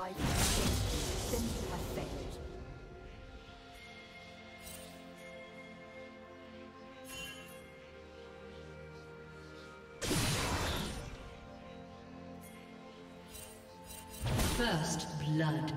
life since failed. First blood.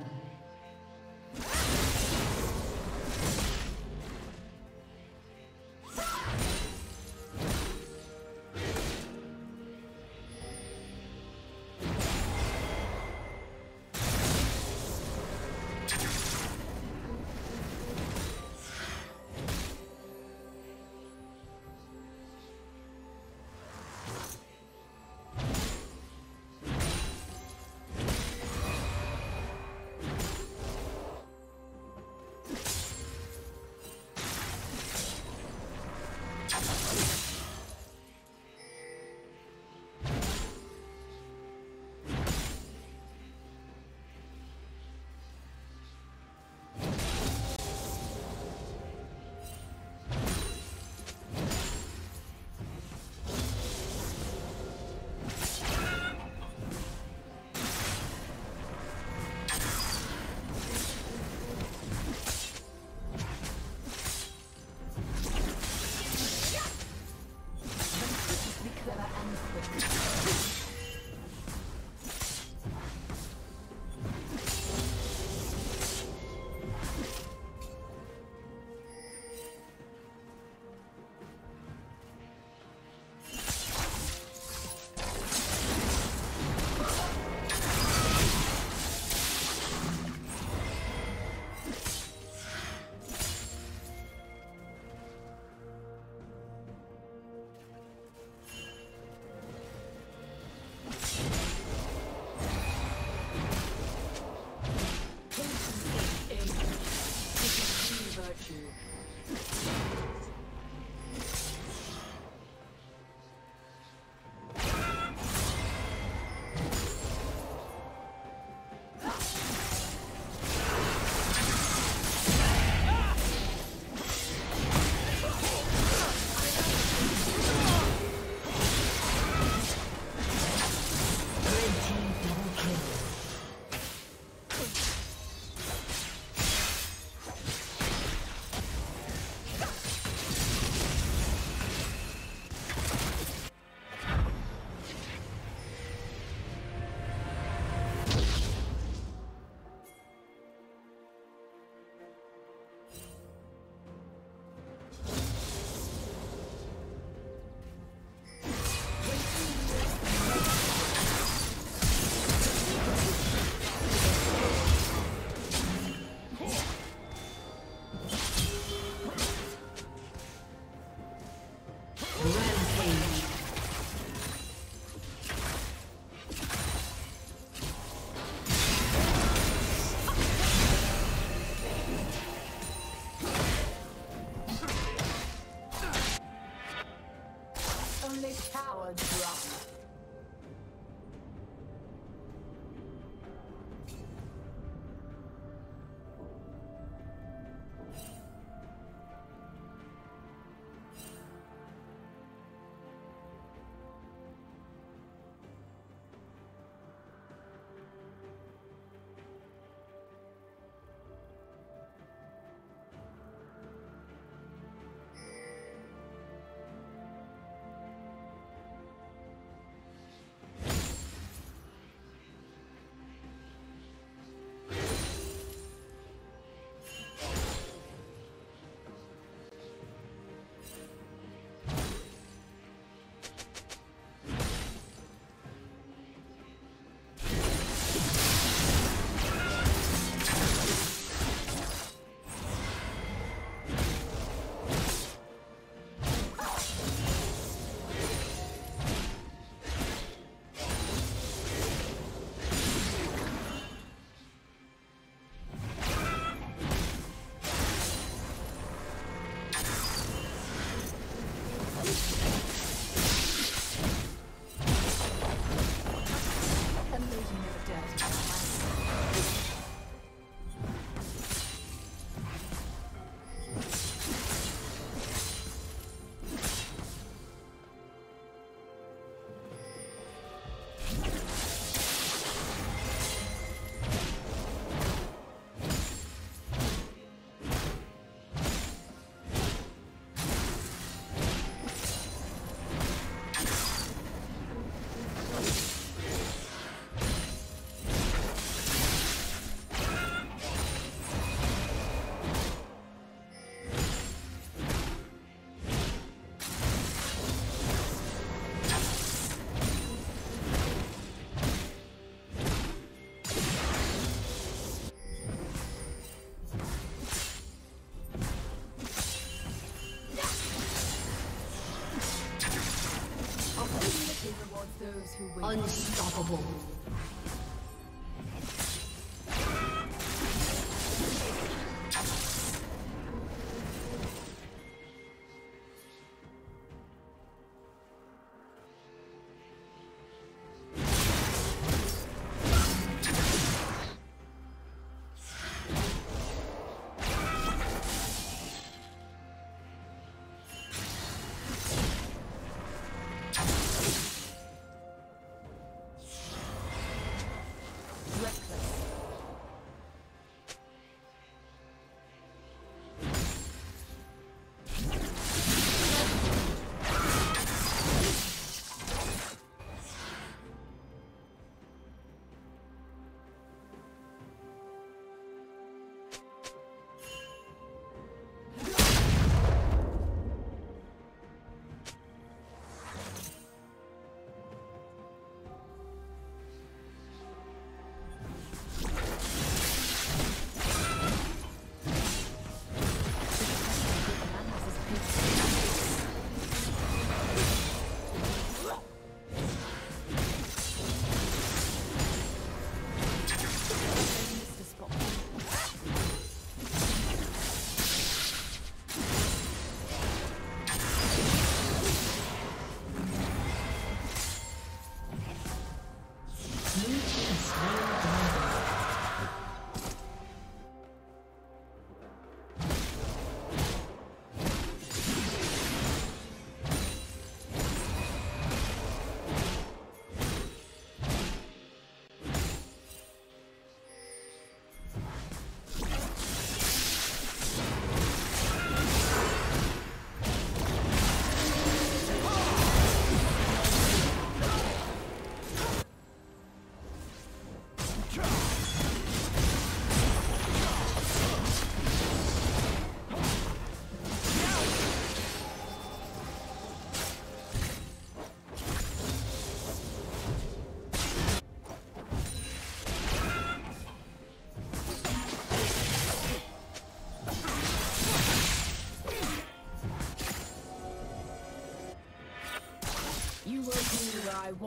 Unstoppable.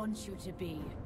Want you to be.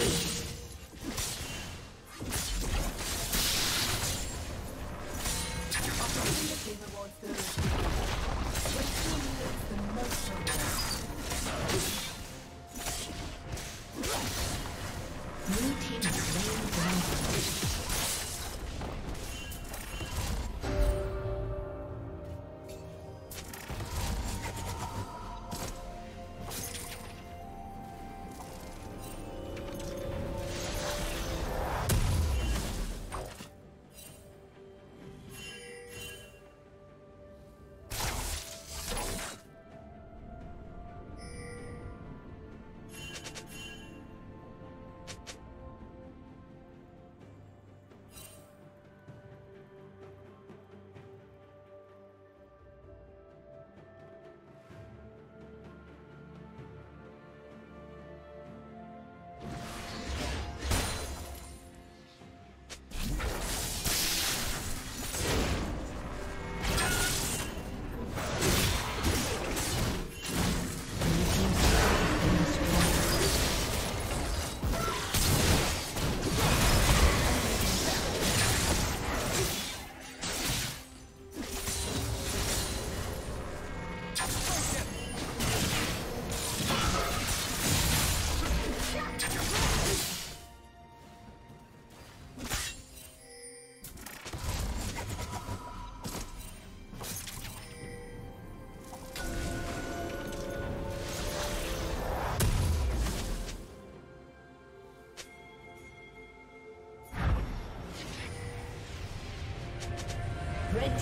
Dead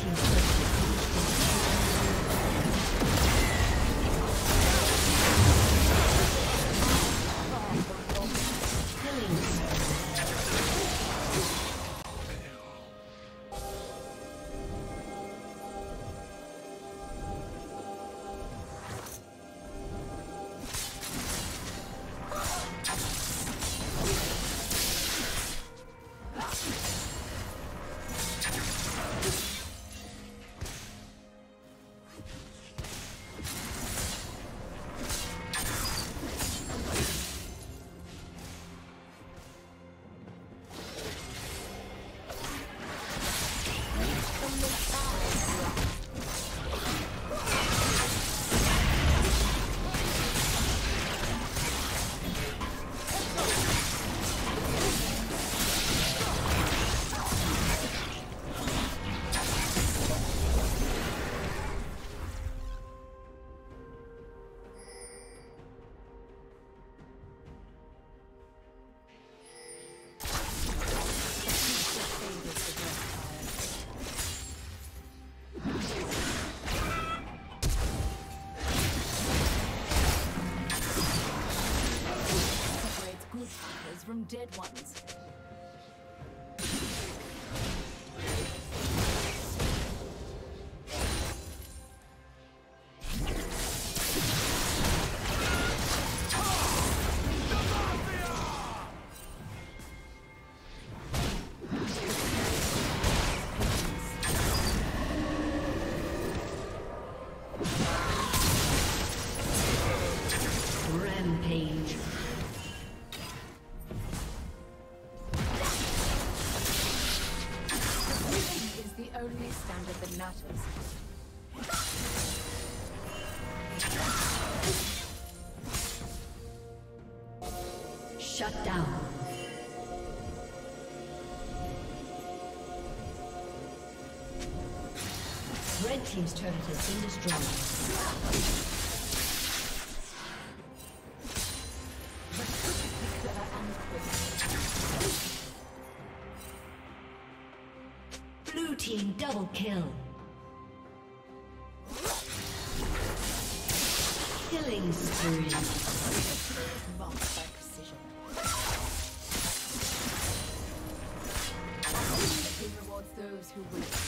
ones. Red Team's turret has been destroyed. Blue Team double kill. Killing spree. Those who win.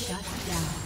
Shut down.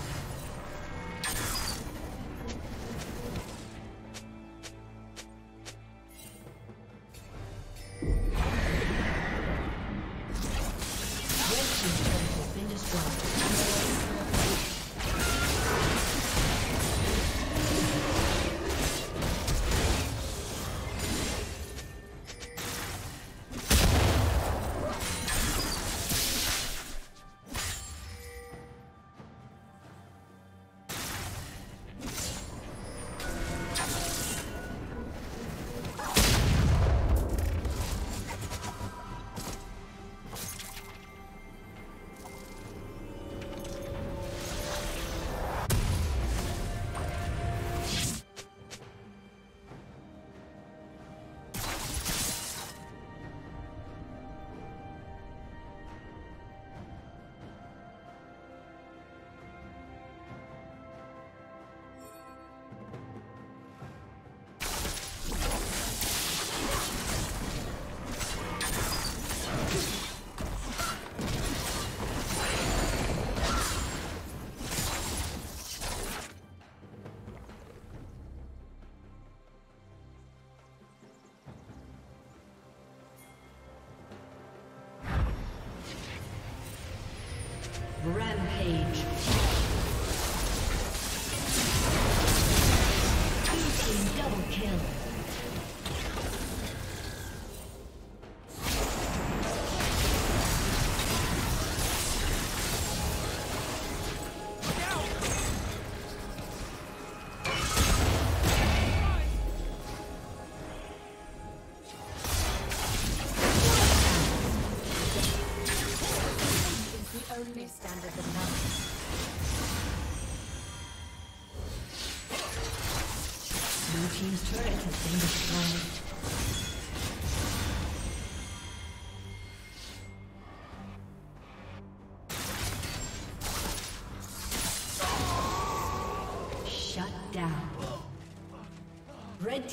Kill.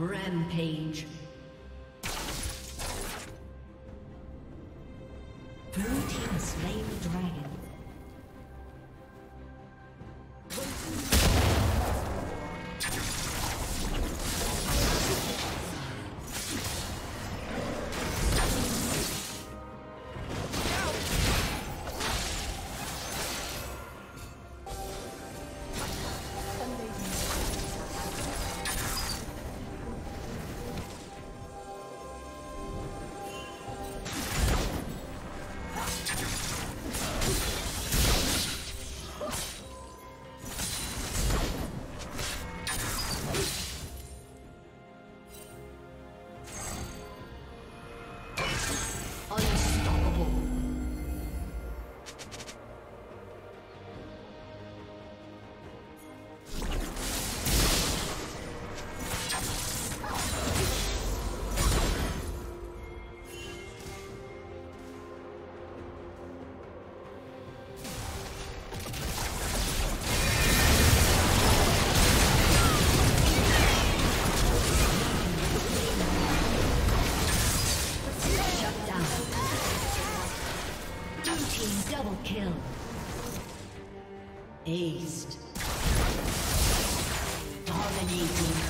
Rampage. Dominating.